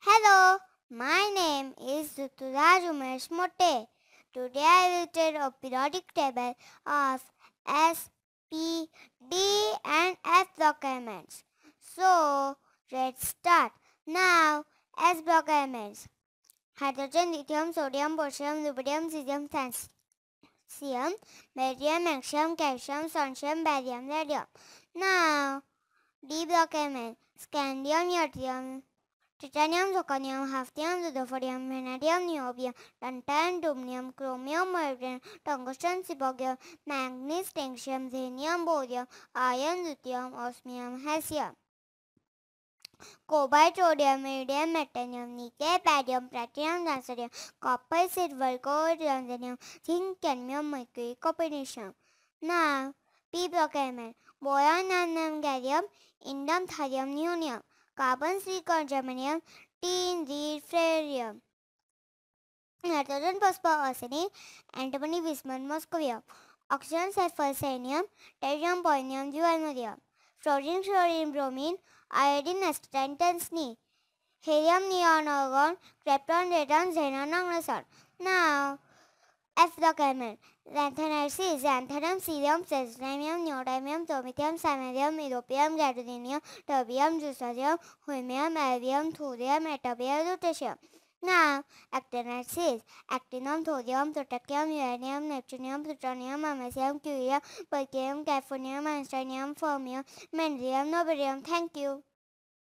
Hello, my name is Ruturaj Umesh Motte. Today I will tell a periodic table of S, P, D and F block elements. So, let's start. Now, S block elements. Hydrogen, lithium, sodium, potassium, rubidium, cesium, calcium, barium, magnesium, calcium, strontium, barium, radium. Now, D block elements. Scandium, yttrium, titanium, zirconium, hafnium, rutherfordium, vanadium, niobium, tantalum, dubnium, chromium, molybdenum, tungsten, siborium, manganese, technetium, xenium, borium, iron, lithium, osmium, hesium. Cobalt, rhodium, iridium, metallium, nickel, barium, platinum, tungsten, copper, silver, gold, uranium, zinc, cadmium, mercury, copernicium. Now, p block element, boron, aluminum, gallium, indium, thallium, neonium carbon, silicon, germanium, tin, lead, fluorine. Nitrogen, phosphor, arsenic, antimony, bismuth, moscovium. Oxygen, sulfur, selenium, tellurium, polonium, dualmerium. Fluorine, chlorine, bromine, iodine, acetylene, tungsten. Helium, neon, argon, krypton, radon, xenon, argon. Now, F block element. Is xanthanum, cerium, praseodymium, neodymium, promethium, samarium, europium, gadolinium, terbium, dysprosium, holmium, albium, thorium, ytterbium, lutetium. Now, actinide is actinium, thorium, protactinium, uranium, neptunium, plutonium, americium, curium, berkelium, californium, einsteinium, fermium, mendelium, nobelium. Thank you.